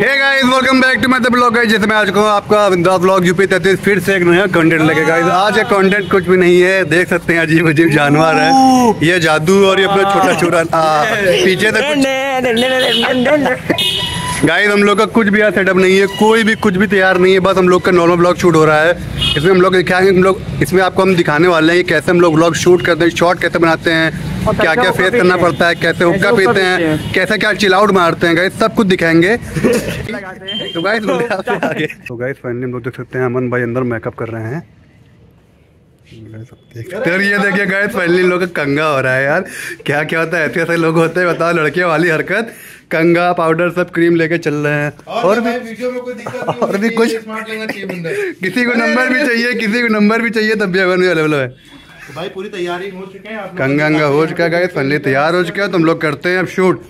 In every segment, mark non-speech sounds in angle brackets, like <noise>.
Hey guys welcome back to my the blog guys जैसे मैं आज को आपका बिंदा ब्लॉग यूपी तैतीस फिर से एक नया कंटेंट लेके गाइस आज ये कंटेंट कुछ भी नहीं है देख सकते हैं अजीब अजीब जानवर है। ये जादू और ये अपना छोटा छोटा आ, <laughs> पीछे तक गाइस <laughs> हम लोग का कुछ भी यहाँ सेटअप नहीं है कोई भी कुछ भी तैयार नहीं है बस हम लोग का नॉर्मल ब्लॉग शूट हो रहा है। इसमें हम लोग दिखाएँगे हम लोग इसमें आपको हम दिखाने वाले हैं कि कैसे हम लोग ब्लॉग शूट करते हैं शॉर्ट कैसे बनाते हैं क्या क्या फेस करना पड़ता है कैसे हुक्का पीते हैं कैसे क्या चिलआउट मारते हैं गाइस सब कुछ दिखाएँगे। <laughs> तो गाइस <laughs> <laughs> तो गाइस फाइनली हम लोग देख सकते हैं अमन भाई अंदर मेकअप कर रहे हैं। और ये देखिए गाइस फाइनली लोग का कंगा हो रहा है यार। क्या क्या होता है? ऐसे ऐसे लोग होते हैं बताओ लड़के वाली हरकत। कंगा पाउडर सब क्रीम लेके चल रहे हैं। और भी वीडियो में कोई दिक्कत और भी कुछ किसी को नंबर भी चाहिए किसी को नंबर भी चाहिए तब भी अवेलेबल है भाई पूरी तैयारी हो चुके हैं कंगा अंगा हो चुका है गाइस फाइनली तैयार हो चुका है तो हम लोग करते हैं अब शूट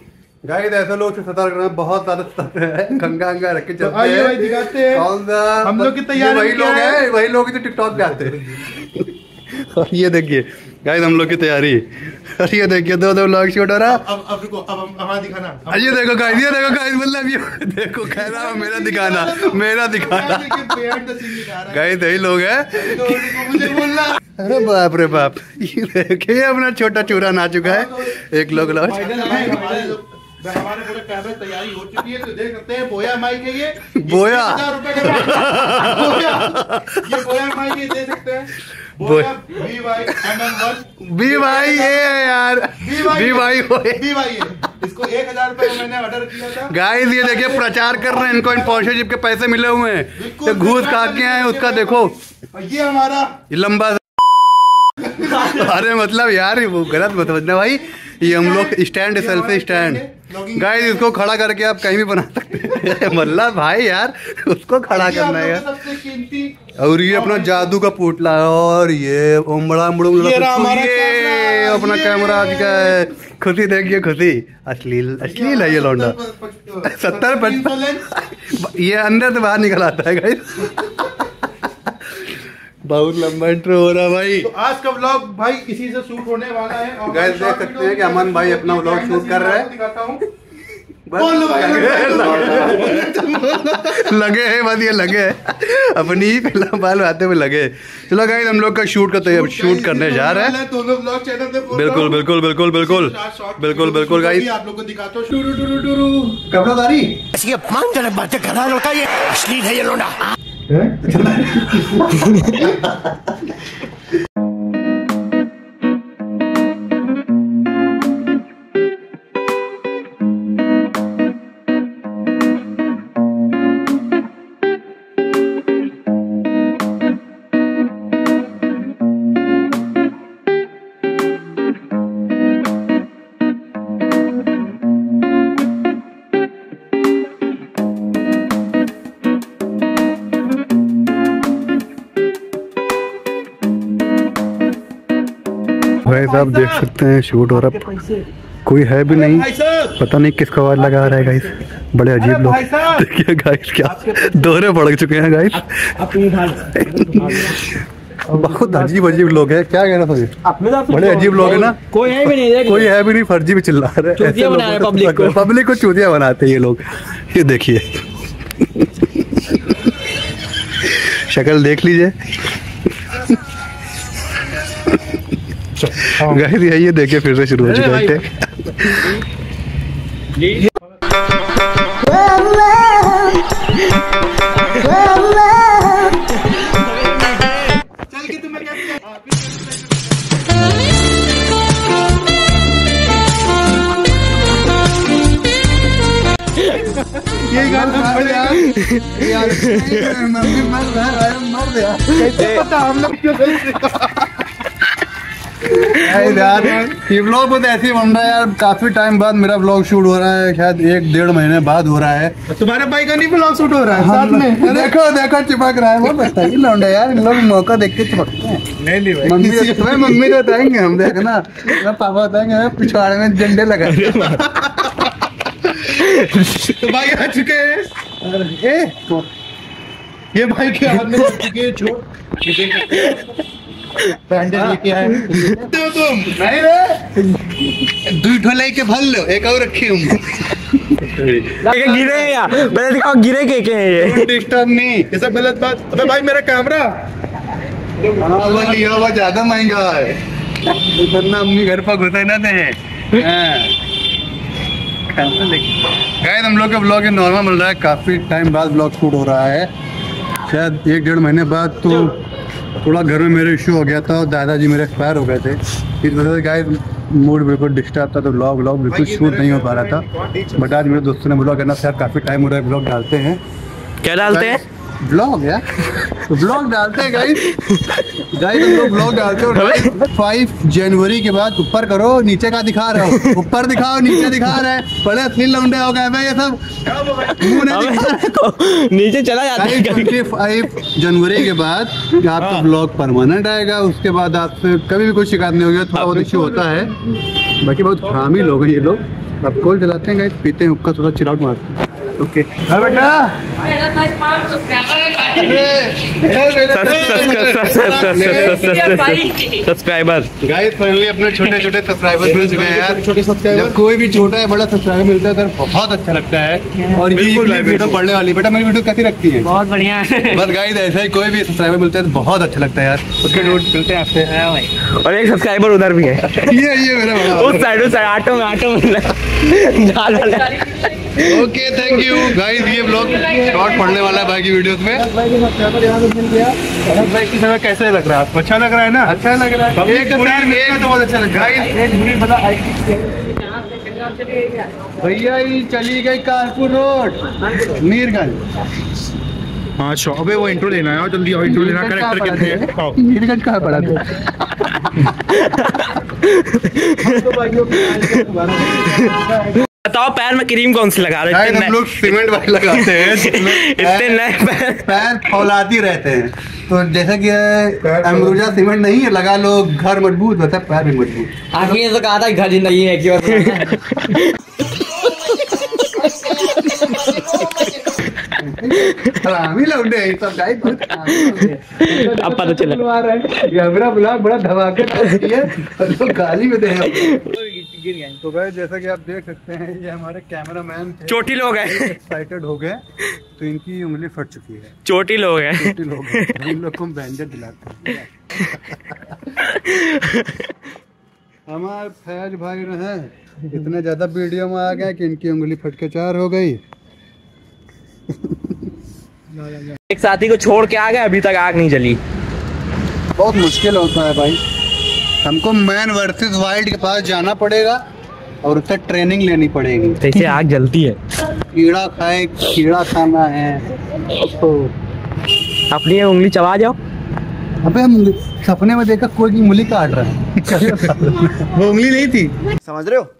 गाइस ऐसे लोग सतर्क रहना बहुत ज़्यादा सतर्क है। कंगा अंगा रख के चलते हैं। भाई दिखाते हैं। कौन सा? हम लोग की तैयारी वही लोग है? हैं वही लोग जो टिकटॉक पे आते हैं। और ये देखिए गाइस हम लोग की तैयारी। और ये देखिए दो दो लोग शूट हो रहा। अब अब रुको अब हमारा दिखाना। ये देखो गाइस ये देखो गाइस मतलब ये देखो कह रहा हूँ मेरा दिखाना मेरा दिखाना। <laughs> गाइस यही लोग हैं। <laughs> मुझे बोलना अरे बाप रे बाप ये देखिए अपना छोटा चूरा ना चुका है। एक लोग लोग फाइनल भाई हमारे लोग- पूरे कैमरे तैयारी हो चुकी है तो देख सकते हैं बोया माइक है ये ये <laughs> बोया। 10,000 रुपए का बोया। ये बोया माइक ये दे सकते हैं। <laughs> बोया। B Y M M one B भाई ये है यार। बी वाई बी भाई होए बी वाई इसको एक हज़ार रुपए मैंने ऑर्डर किया था। गाइस ये देखिए प्रचार कर रहे हैं। इनको स्पॉन्सरशिप के पैसे मिले हुए हैं। तो घूस खा के आए उसका देखो। ये हमारा लंबा <laughs> अरे मतलब यार वो गलत मत समझना भाई। ये हम लोग स्टैंड सेल्फी स्टैंड गाइस इसको खड़ा करके आप कहीं भी बना सकते हैं। <laughs> मतलब भाई यार उसको खड़ा करना है और ये अपना जादू का पुतला है और ये उमड़ा मुड़ुम ये अपना कैमरा आज का है। खुशी देखिए खुशी। अश्लील अश्लील है ये लौंडा। <laughs> सत्तर पचपन <laughs> ये अंदर से बाहर निकल आता है गाइस बहुत लंबा इंट्रो हो रहा है भाई। तो आज का व्लॉग भाई इसी से शूट होने वाला है और देख सकते हैं कि अमन भाई अपना vlog shoot कर रहा है। दिखाता हूँ। बस। बोल लो भाई, लगे हैं बस ये लगे हैं। अपनी ही फ़िल्म बाल आते हुए लगे चलो गाइस हम लोग का शूट का तो शूट करने जा रहे हैं दोनों व्लॉग चैनल पे बोल बिल्कुल बिल्कुल बिल्कुल बिल्कुल। बिल्कुल बिल्कुल गाइस आप लोग को दिखाता हूँ। टुरु टुरु टुरु। कपड़ादारी। अपमानजनक बातें कर लड़का ये। अश्लील है ये लोंडा <laughs> गाइस आप देख सकते हैं शूट हो रहा कोई है भी नहीं। पता नहीं किसका आवाज़ लगा रहा है गाइस बड़े अजीब लोग। देखिए गाइस क्या दोहरे पड़ चुके हैं गाइस बहुत अजीब अजीब लोग हैं। क्या कहना था बड़े अजीब लोग हैं ना। कोई है भी नहीं कोई है भी नहीं फर्जी भी चिल्ला रहे हैं। ऐसे लोगों public को। पब्लिक को चूतिया बनाते हैं ये लोग। ये देखिए। शक्ल देख लीजिए। <laughs> गाइस ये देखिए फिर से शुरू हो चुका है take। चल के तुम्हें क्या ये गाना पड़ यार कैसे पता हम लोग क्यों <laughs> यार ये ब्लॉग बहुत ऐसे बन रहा है यार। काफ़ी टाइम बाद मेरा ब्लॉग शूट हो रहा है शायद एक डेढ़ महीने बाद हो रहा है। तुम्हारे भाई का नहीं ब्लॉग शूट हो रहा है साथ में? देखो देखो चिपक रहा है वो बताइए लौंडा यार इन लोग मौका देख के चिपकते हैं। मम्मी मम्मी को बताएँगे हम देखना। पापा बताएँगे पिछवाड़े में झंडे लगा तो भाई आ चुके हैं। ये भाई के हाथ में चुके हैं हैं। बैंडेज लेके आए। तो तुम नहीं रे। दुई ठो लेके भल लो एक और रखी हूँ। गिरे हैं या पहले दिखाओ गिरे केके हैं ये। डिस्टर्ब नहीं ये सब गलत बात। अबे भाई मेरा कैमरा हाँ वो लिया हुआ ज़्यादा महँगा है। इतना अपनी घर पर घुसे ना दे गाइस हम लोग का ब्लॉग नॉर्मल मिल रहा है। काफ़ी टाइम बाद ब्लॉग शूट हो रहा है। शायद एक डेढ़ महीने बाद तो थोड़ा घर में मेरे इशू हो गया था और दादाजी मेरे एक्सपायर हो गए थे। इस वजह से गाय मूड बिल्कुल डिस्टर्ब था तो ब्लॉग व्लॉग बिल्कुल शूट नहीं हो पा रहा था। बट आज मेरे दोस्तों ने ब्लॉग करना शायद काफ़ी टाइम हो रहा है ब्लॉग डालते हैं। क्या डालते हैं? ब्लॉग यार ब्लॉग डालते हैं गाइस गाइस हम लोग ब्लॉग डालते हैं फाइव जनवरी के बाद ऊपर करो नीचे का दिखा रहे हो। ऊपर दिखाओ नीचे दिखा रहे हैं। बड़े असली लौंडे हो गए ये सब <laughs> नीचे चला जाता है ट्वेंटी फाइव जनवरी के बाद आपका ब्लॉग परमानेंट आएगा। उसके बाद आपसे कभी भी कोई शिकायत नहीं होगी थोड़ा बहुत इश्यू होता है। बाकी बहुत हरामी लोग हैं ये लोग। अब कॉल चलाते हैं गाइस पीते हैं हुक्का थोड़ा चिराउट मारते हैं ओके हाँ बेटा सब्सक्राइबर गाइस फाइनली अपने छोटे छोटे सब्सक्राइबर मिल चुके हैं यार जब कोई भी छोटा या बड़ा सब्सक्राइबर मिलता है तो बहुत अच्छा लगता है और ये वीडियो पढ़ने वाली बेटा मेरी वीडियो कैसी लगती है बहुत बढ़िया है बस गाइस ऐसा ही कोई भी सब्सक्राइबर मिलता है तो बहुत अच्छा लगता है यार उसके नोट मिलते हैं आपसे और एक सब्सक्राइबर उधर भी है ये ये मेरा उस साइड उस साइड ऑटो में ऑटो में ओके थैंक यू गाइस ये ब्लॉग शॉर्ट पढ़ने वाला है बाकी वीडियोस में। कैसे लग रहा है आपको अच्छा लग रहा है। ना अच्छा लग रहा है एक तो बहुत अच्छा लग रहा है। भैया ये चली गई कानपुर रोड मीरगंज हाँ शॉप है वो इंट्रो लेना है। जल्दी और इंट्रो लेना करेक्टर कितने हैं? मीरगंज कहाँ पड़ा था? बताओ पैर में क्रीम कौन सी लगा रहे हो? हम लोग सीमेंट वाले लगाते हैं <laughs> इतने नए पैर। पैर फौलाती रहते हैं। तो जैसा कि अमरूजा सीमेंट नहीं है लगा लो घर मज़बूत होता है पैर भी मज़बूत। आखिर तो कहा था घर ज़िंदगी है क्यों? <laughs> हरामी लौंडे हैं सब गाइस बहुत हरामी लौंडे। अब पता चला ये हमारा ब्लॉग बड़ा धमाकेदार है और लोग गाली में दे रहे हैं तो गाइस जैसा कि आप देख सकते हैं ये हमारे कैमरामैन थे चोटी लोग हैं। एक्साइटेड हो गए तो इनकी उंगली फट चुकी है। चोटी लोग हैं। छोटे लोग हैं, इन लोग को हम बैंजर दिलाते हैं। हमारे फैज भाई रहे इतने ज़्यादा वीडियो में आ गए कि इनकी उंगली फटके चार हो गई। एक साथी को छोड़ के आ गए अभी तक आग नहीं जली। बहुत मुश्किल होता है भाई। हमको मैन वर्सेस वाइल्ड के पास जाना पड़ेगा और उससे ट्रेनिंग लेनी पड़ेगी। तो इससे आग जलती है। कीड़ा खाए कीड़ा खाना है। तो अपनी उंगली चबा जाओ। अबे हम सपने में देखा कोई की उंगली काट रहा है। <laughs> वो उंगली नहीं थी। समझ रहे हो?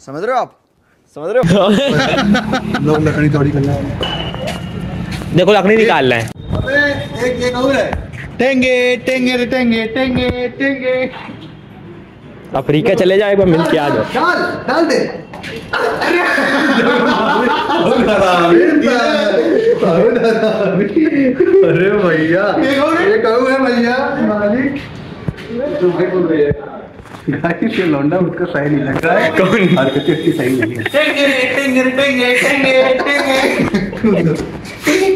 समझ रहे हो आप? समझ रहे हो? <laughs> लोग लकड़ी तोड़ी करना है। देखो लकड़ी निकाल रहे हैं। एक एक और है? टेंगे टेंगे टेंगे टेंगे टेंगे। अफ्रीका चले जाओ एक बार मिल के आ जाओ डाल डाल दे। अरे भैया। ये कहूँ है? भैया? मालिक। तो बोल रही है? गाइस ये लौंडा मुझको सही नहीं लग रहा है। कौन? हरकतें इसकी सही नहीं है। <laughs>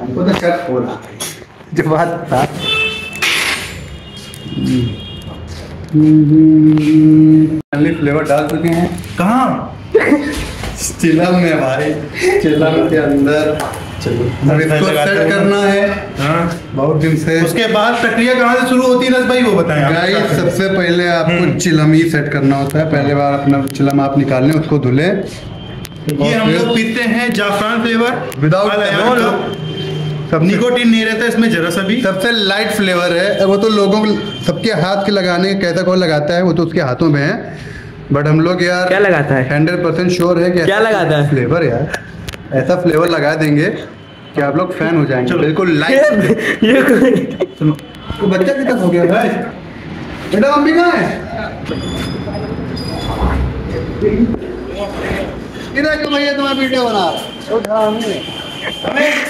हमको तो शक हो रहा है। जो बात था। फ्लेवर डाल चुके हैं। कहाँ? चिलम में भाई। चिलम के अंदर। चलो। इसको सेट करना है। हाँ। बहुत दिन से। उसके बाद प्रक्रिया कहाँ से शुरू होती है रस भाई वो बताएँ। गाइस सबसे पहले आपको चिलम ही सेट करना होता है। पहले बार अपना चिलम आप निकाल लें उसको धुले। ये हम लोग पीते हैं जाफरान फ्लेवर। सब निकोटीन नहीं रहता इसमें जरा सा भी। सबसे लाइट फ्लेवर है वो तो लोगों को सबके हाथ के लगाने कैसा कौन लगाता है वो तो उसके हाथों में है। बट हम लोग यार क्या लगाता है? हंड्रेड परसेंट श्योर है कि क्या लगाता है? फ्लेवर यार। ऐसा फ्लेवर लगा देंगे कि आप लोग फ़ैन हो जाएँगे। बिल्कुल लाइट ये सुनो तो बच्चा कितना हो गया भाई? बेटा मम्मी कहाँ है? इधर भैया तुम्हारा वीडियो बना रहा है? तो ध्यान नहीं है।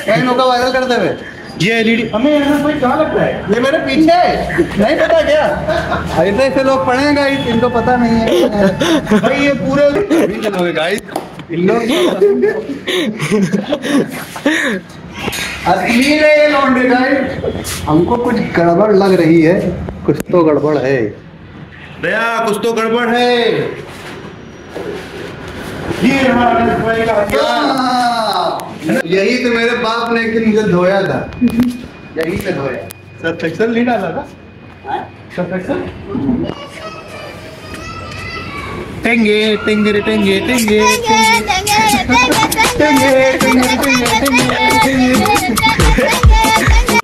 कहीं नौका वायरल कर देवे। ये एलईडी हमें यहाँ कोई क्या लगता है? ये मेरे पीछे है। नहीं पता क्या? ऐसे ऐसे लोग पढ़े इनको पता नहीं है। भाई ये पूरे चलोगे गाइस? इन लोग असली है ये लौंडे गाइस हमको कुछ गड़बड़ लग रही है। कुछ तो गड़बड़ है। दया कुछ तो गड़बड़ है। ये रहा अनंत का हथियार यही तो मेरे बाप ने कि मुझे धोया था यही से धोया एक्सल नहीं डाला था सर्फ एक्सल टेंगे टेंगे रे टेंगे टेंगे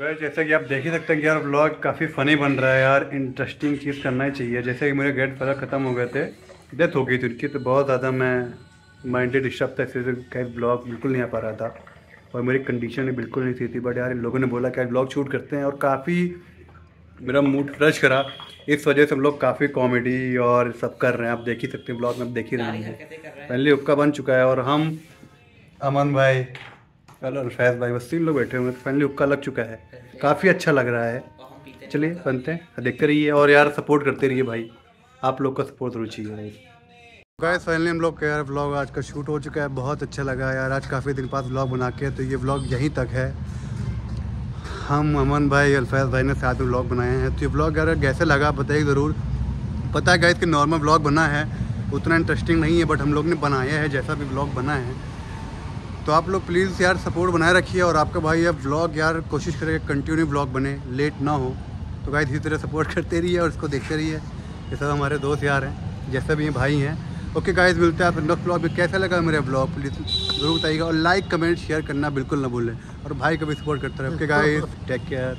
गाइस जैसे कि आप देख ही सकते हैं कि यार ब्लॉग काफ़ी फ़नी बन रहा है यार इंटरेस्टिंग चीज़ करना ही चाहिए जैसे कि मेरे गेट फादर ख़त्म हो गए थे डेथ हो गई थी उनकी तो बहुत ज़्यादा मैं माइंडेड डिस्टर्ब था इसलिए कहीं ब्लॉग बिल्कुल नहीं आ पा रहा था। और मेरी कंडीशन भी बिल्कुल नहीं थी थी। बट यार इन लोगों ने बोला कि ब्लॉग शूट करते हैं और काफ़ी मेरा मूड फ्रेश करा। इस वजह से हम लोग काफ़ी कॉमेडी और सब कर रहे हैं। आप देख ही सकते हैं ब्लॉग में आप देख ही रहे हैं। पहले हुक्का बन चुका है और हम अमन भाई और फैज भाई बस तीन लोग बैठे हुए हैं तो फाइनली हुक्का लग चुका है। काफ़ी अच्छा लग रहा है। चलिए बनते हैं। देखते रहिए और यार सपोर्ट करते रहिए भाई। आप लोग का सपोर्ट ज़रूर चाहिए। गाइस फाइनली हम लोग का यार व्लॉग आज का शूट हो चुका है। बहुत अच्छा लगा यार। आज काफ़ी दिन बाद व्लॉग बना के तो ये व्लॉग यहीं तक है। हम अमन भाई, अल्फैज भाई ने साथ में व्लॉग बनाए हैं। तो ये व्लॉग यार, कैसे लगा बताइए ज़रूर। पता है गाइस कि नॉर्मल व्लॉग बना है, उतना इंटरेस्टिंग नहीं है बट हम लोग ने बनाया है, जैसा भी व्लॉग बना है। तो आप लोग प्लीज़ यार सपोर्ट बनाए रखिए, और आपका भाई अब व्लॉग यार, कोशिश करेगा कंटिन्यू व्लॉग बने लेट ना हो। तो गाइस इसी तरह सपोर्ट <laughs> करते रहिए और इसको देखते रहिए। ये सब हमारे दोस्त यार हैं, जैसे भी ये भाई हैं। ओके गाइस मिलते हैं आप नेक्स्ट ब्लॉग में कैसा लगा मेरा ब्लॉग प्लीज़ ज़रूर बताइएगा और लाइक कमेंट शेयर करना बिल्कुल ना भूलें। और भाई का भी सपोर्ट करते रहे। Okay guys take care